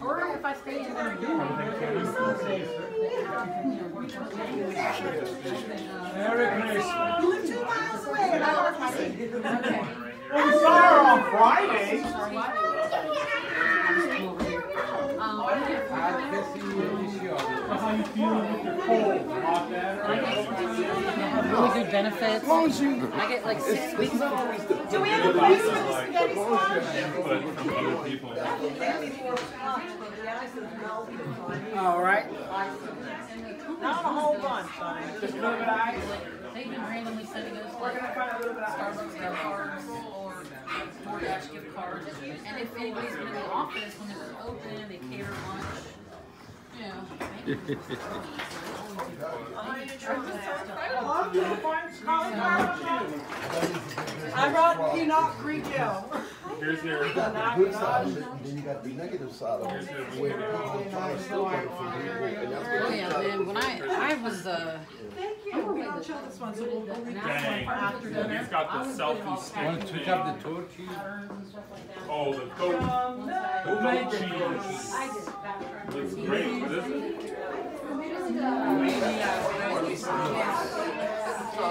Or if I stay in there. Merry Christmas. You live two miles away and I don't see you. Okay. Well, we saw her on Friday. Um, I get How you feeling with your cold? A lot better? I get really good benefits. I get like six weeks. Do we have a place for the spaghetti squash? Input from other people. All right. Not a whole bunch, honey. Just a little bit of ice. They've been randomly sending us like Starbucks gift cards or DoorDash gift cards. And if anybody's been in the office when it was open, they cater lunch. You know. I brought peanut Greek Hill. Here's your, the good side of it, and then you got the negative side of it. Where people try to steal it from people, and that's Oh what yeah, man. When I I was uh. Thank you. We don't chill this one, so we'll, we'll leave this one for after dinner. he's got the selfie stick Want to thing. switch up the turkey? Oh, the goat, Um, the goat cheese. Looks great, what is